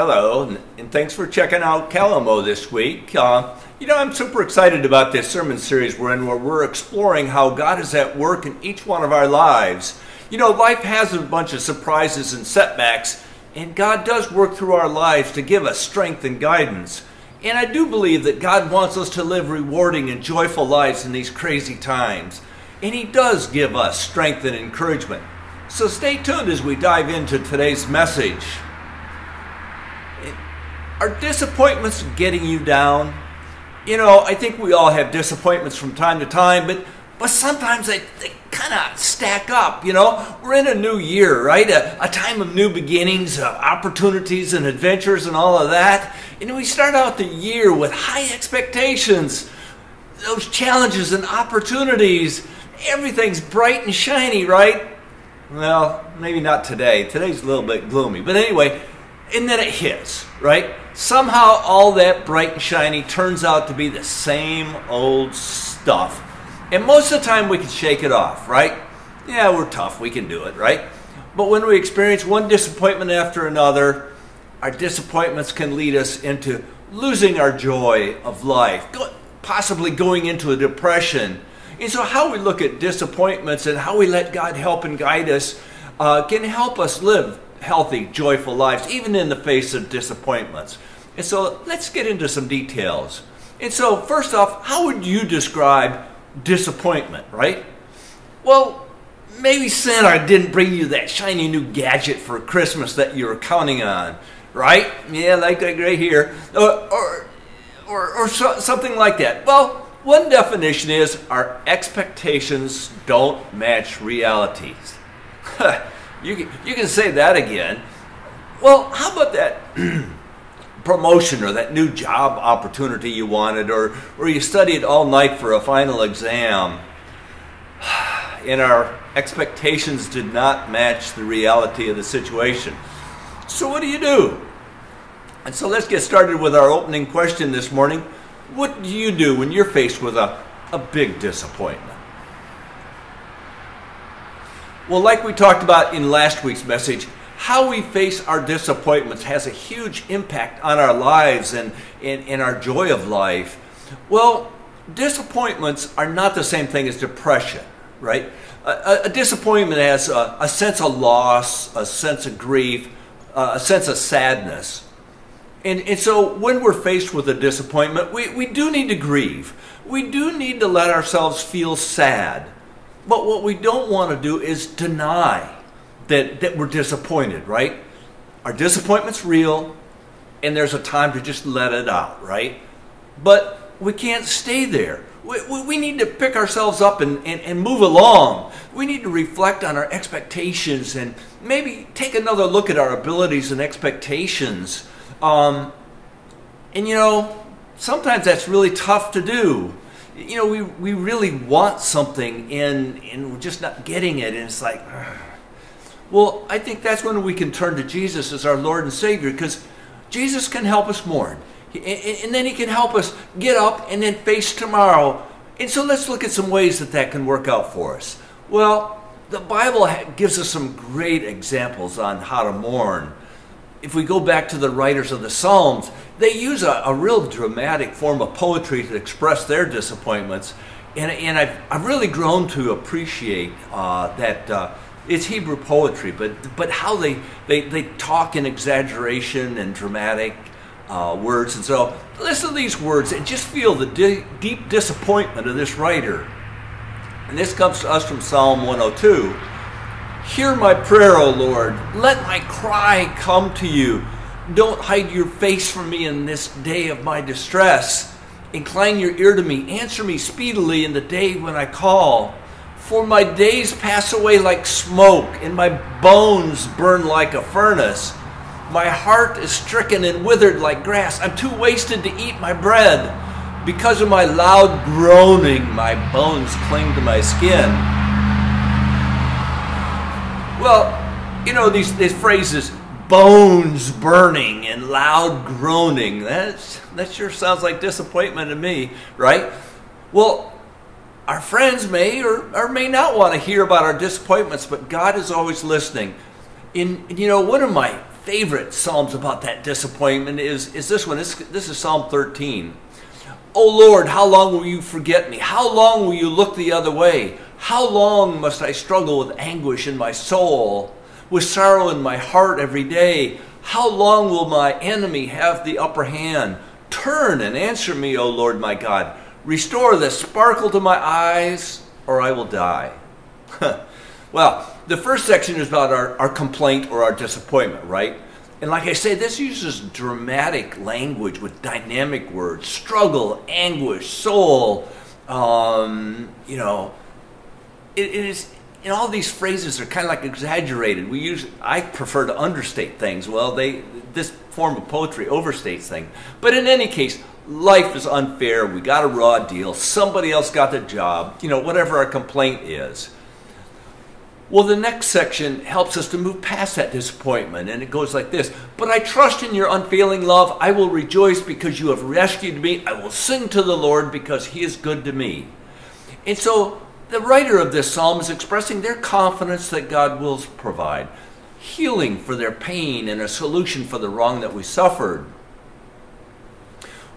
Hello, and- thanks for checking out Kalamo this week. Uh, you know, I'm super excited about this sermon series we're in where we're exploring how God is at work in each one of our lives. You know, life has a bunch of surprises and setbacks, and God does work through our lives to give us strength and guidance. And I do believe that God wants us to live rewarding and joyful lives in these crazy times. And He does give us strength and encouragement. So stay tuned as we dive into today's message. Are disappointments getting you down? You know, I think we all have disappointments from time to time, but but sometimes they, they kind of stack up. You know, we're in a new year, right? A, a time of new beginnings, of opportunities and adventures, and all of that. And we start out the year with high expectations, those challenges and opportunities. Everything's bright and shiny, right? Well, maybe not today. Today's a little bit gloomy, but anyway, and then it hits, right? Somehow all that bright and shiny turns out to be the same old stuff. And most of the time we can shake it off, right? Yeah, we're tough, we can do it, right? But when we experience one disappointment after another, our disappointments can lead us into losing our joy of life, possibly going into a depression. And so, how we look at disappointments and how we let God help and guide us uh, can help us live healthy, joyful lives, even in the face of disappointments. And so, let's get into some details. And so, first off, how would you describe disappointment, right? Well, maybe Santa didn't bring you that shiny new gadget for Christmas that you were counting on, right? Yeah, like that right here. Or, or, or, or so, something like that. Well, one definition is our expectations don't match realities. you, can, you can say that again. Well, how about that promotion or that new job opportunity you wanted, or, or you studied all night for a final exam, and our expectations did not match the reality of the situation. So, what do you do? And so, let's get started with our opening question this morning. What do you do when you're faced with a, a big disappointment? Well, like we talked about in last week's message, how we face our disappointments has a huge impact on our lives and, and our joy of life. Well, disappointments are not the same thing as depression, right? A, a disappointment has a, a, sense of loss, a sense of grief, a sense of sadness. And, and so when we're faced with a disappointment, we, we do need to grieve. We do need to let ourselves feel sad. But what we don't want to do is deny that, that we're disappointed, right? Our disappointment's real, and there's a time to just let it out, right? But we can't stay there. We, we, need to pick ourselves up and, and, and move along. We need to reflect on our expectations and maybe take another look at our abilities and expectations. Um, and you know, sometimes that's really tough to do. You know, we, we really want something and, and we're just not getting it, and it's like, ugh. Well, I think that's when we can turn to Jesus as our Lord and Savior because Jesus can help us mourn. And then He can help us get up and then face tomorrow. And so let's look at some ways that that can work out for us. Well, the Bible gives us some great examples on how to mourn. If we go back to the writers of the Psalms, they use a, a real dramatic form of poetry to express their disappointments. And, and I've, I've really grown to appreciate uh, that. Uh, it's Hebrew poetry, but but how they they, they talk in exaggeration and dramatic uh, words, and so listen to these words and just feel the di- deep disappointment of this writer. And this comes to us from Psalm 102. Hear my prayer, O Lord. Let my cry come to you. Don't hide your face from me in this day of my distress. Incline your ear to me. Answer me speedily in the day when I call. For my days pass away like smoke, and my bones burn like a furnace. My heart is stricken and withered like grass. I'm too wasted to eat my bread. Because of my loud groaning, my bones cling to my skin. Well, you know these, these phrases, bones burning and loud groaning. That's, that sure sounds like disappointment to me, right? Well, our friends may or, or may not want to hear about our disappointments, but God is always listening. In you know, one of my favorite Psalms about that disappointment is, is this one. This, this is Psalm 13. Oh Lord, how long will you forget me? How long will you look the other way? How long must I struggle with anguish in my soul, with sorrow in my heart every day? How long will my enemy have the upper hand? Turn and answer me, O Lord my God. Restore the sparkle to my eyes, or I will die. well, the first section is about our, our complaint or our disappointment, right? And like I say, this uses dramatic language with dynamic words struggle, anguish, soul, um, you know. it, it is, and all these phrases are kind of like exaggerated. We use, I prefer to understate things. Well, they, this form of poetry overstates things. But in any case, life is unfair. We got a raw deal. Somebody else got the job. You know, whatever our complaint is. Well, the next section helps us to move past that disappointment, and it goes like this But I trust in your unfailing love. I will rejoice because you have rescued me. I will sing to the Lord because he is good to me. And so the writer of this psalm is expressing their confidence that God will provide healing for their pain and a solution for the wrong that we suffered.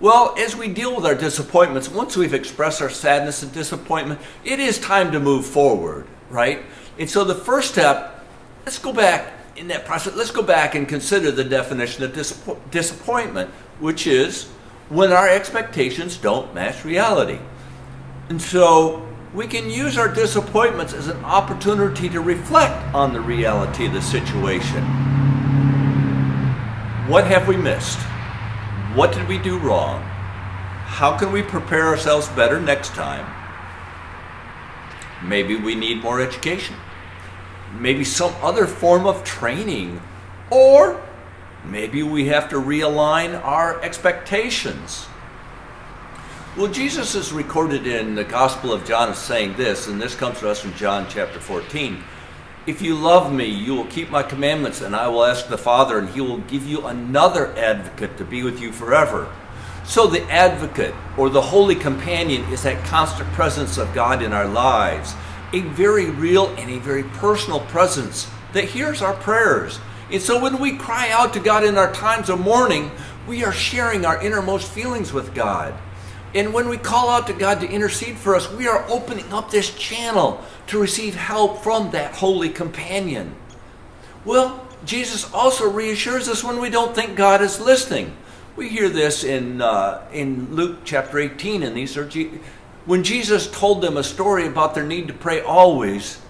Well, as we deal with our disappointments, once we've expressed our sadness and disappointment, it is time to move forward, right? And so the first step, let's go back in that process, let's go back and consider the definition of disappointment, which is when our expectations don't match reality. And so we can use our disappointments as an opportunity to reflect on the reality of the situation. What have we missed? What did we do wrong? How can we prepare ourselves better next time? Maybe we need more education. Maybe some other form of training. Or maybe we have to realign our expectations. Well, Jesus is recorded in the Gospel of John as saying this, and this comes to us from John chapter 14. If you love me, you will keep my commandments, and I will ask the Father, and he will give you another advocate to be with you forever. So, the advocate or the holy companion is that constant presence of God in our lives, a very real and a very personal presence that hears our prayers. And so, when we cry out to God in our times of mourning, we are sharing our innermost feelings with God. And when we call out to God to intercede for us, we are opening up this channel to receive help from that holy companion. Well, Jesus also reassures us when we don't think God is listening. We hear this in, uh, in Luke chapter 18, and these are when Jesus told them a story about their need to pray always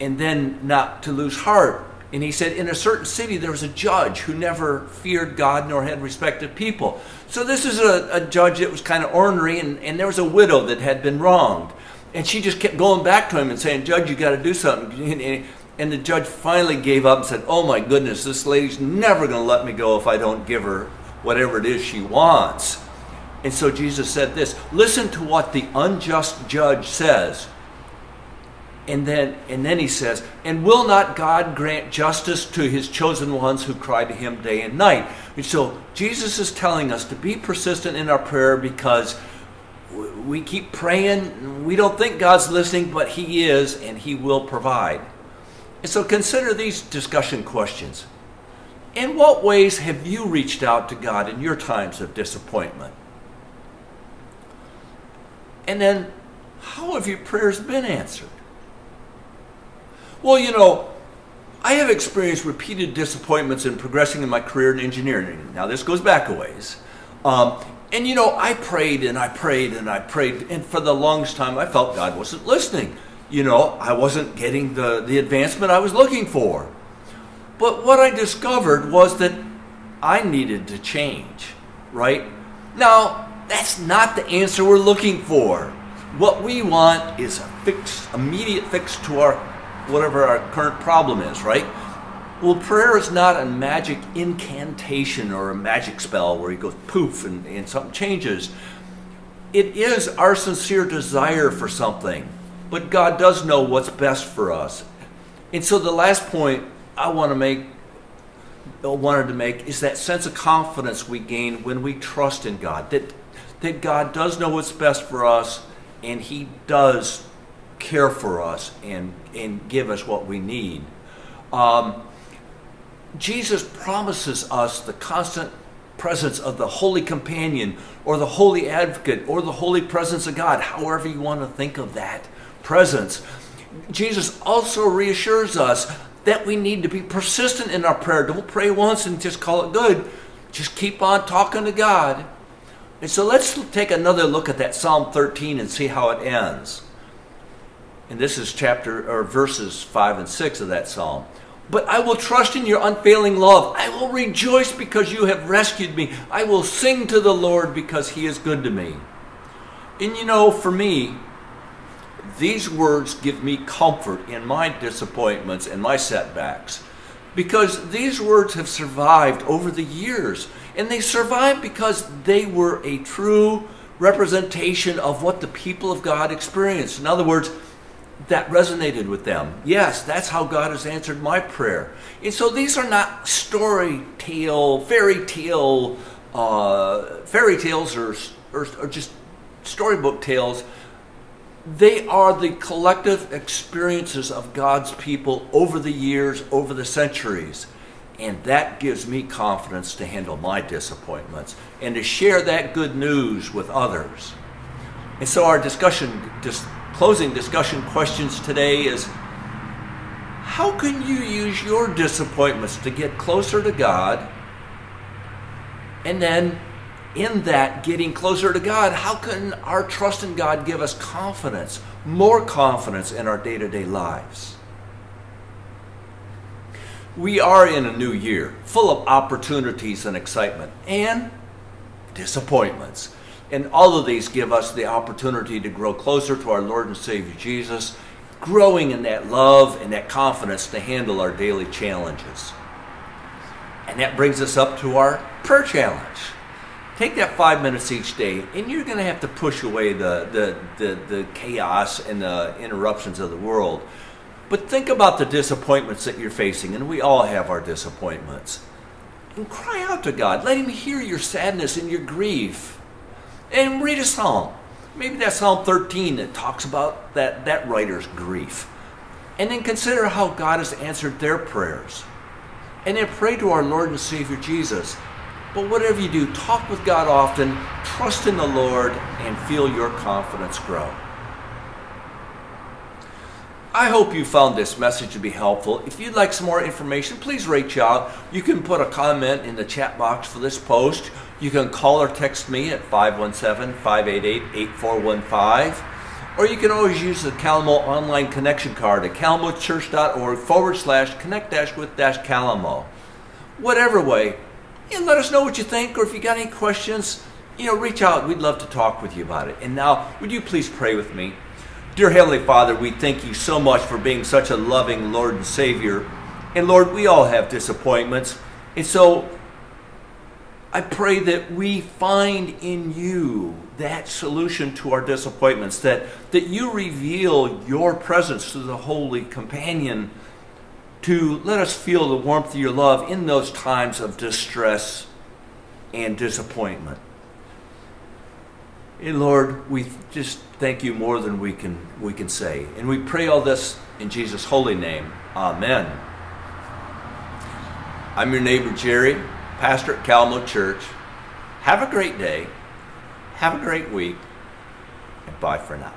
and then not to lose heart. And he said, in a certain city, there was a judge who never feared God nor had respect of people. So this is a, a judge that was kind of ornery, and, and there was a widow that had been wronged. And she just kept going back to him and saying, Judge, you got to do something. And, and the judge finally gave up and said, Oh my goodness, this lady's never going to let me go if I don't give her whatever it is she wants. And so Jesus said this Listen to what the unjust judge says and then and then he says and will not god grant justice to his chosen ones who cry to him day and night? And so jesus is telling us to be persistent in our prayer because we keep praying. We don't think god's listening but he is and he will provide. And so consider these discussion questions. In what ways have you reached out to god in your times of disappointment? And then how have your prayers been answered well, you know, I have experienced repeated disappointments in progressing in my career in engineering. Now, this goes back a ways. Um, and, you know, I prayed and I prayed and I prayed, and for the longest time, I felt God wasn't listening. You know, I wasn't getting the, the advancement I was looking for. But what I discovered was that I needed to change, right? Now, that's not the answer we're looking for. What we want is a fix, immediate fix to our whatever our current problem is, right? Well, prayer is not a magic incantation or a magic spell where you go poof and, and something changes. It is our sincere desire for something, but God does know what's best for us. And so the last point I want to make, wanted to make, is that sense of confidence we gain when we trust in God. That, that God does know what's best for us, and He does care for us and, and give us what we need. Um, Jesus promises us the constant presence of the holy companion or the holy advocate or the holy presence of God, however you want to think of that presence. Jesus also reassures us that we need to be persistent in our prayer. Don't pray once and just call it good. Just keep on talking to God. And so let's take another look at that Psalm 13 and see how it ends. And this is chapter or verses 5 and 6 of that psalm. But I will trust in your unfailing love. I will rejoice because you have rescued me. I will sing to the Lord because he is good to me. And you know, for me, these words give me comfort in my disappointments and my setbacks because these words have survived over the years. And they survived because they were a true representation of what the people of God experienced. In other words, that resonated with them. Yes, that's how God has answered my prayer. And so these are not story tale, fairy tale, uh, fairy tales or, or, or just storybook tales. They are the collective experiences of God's people over the years, over the centuries. And that gives me confidence to handle my disappointments and to share that good news with others. And so our discussion just closing discussion questions today is how can you use your disappointments to get closer to God? And then, in that getting closer to God, how can our trust in God give us confidence, more confidence in our day to day lives? We are in a new year, full of opportunities and excitement and disappointments. And all of these give us the opportunity to grow closer to our Lord and Savior Jesus, growing in that love and that confidence to handle our daily challenges. And that brings us up to our prayer challenge. Take that five minutes each day, and you're going to have to push away the, the, the, the chaos and the interruptions of the world. But think about the disappointments that you're facing, and we all have our disappointments. And cry out to God. Let Him hear your sadness and your grief and read a psalm. Maybe that's Psalm 13 that talks about that, that writer's grief. And then consider how God has answered their prayers. And then pray to our Lord and Savior Jesus. But whatever you do, talk with God often, trust in the Lord, and feel your confidence grow. I hope you found this message to be helpful. If you'd like some more information, please reach out. You can put a comment in the chat box for this post. You can call or text me at 517 588 8415. Or you can always use the Kalamo online connection card at kalamochurch.org forward slash connect dash with dash Kalamo. Whatever way, you know, let us know what you think, or if you got any questions, you know, reach out. We'd love to talk with you about it. And now, would you please pray with me? Dear Heavenly Father, we thank you so much for being such a loving Lord and Savior. And Lord, we all have disappointments. And so I pray that we find in you that solution to our disappointments, that, that you reveal your presence to the Holy Companion to let us feel the warmth of your love in those times of distress and disappointment. And Lord, we just thank you more than we can, we can say. And we pray all this in Jesus' holy name. Amen. I'm your neighbor, Jerry pastor at Kalamo Church. Have a great day. Have a great week. And bye for now.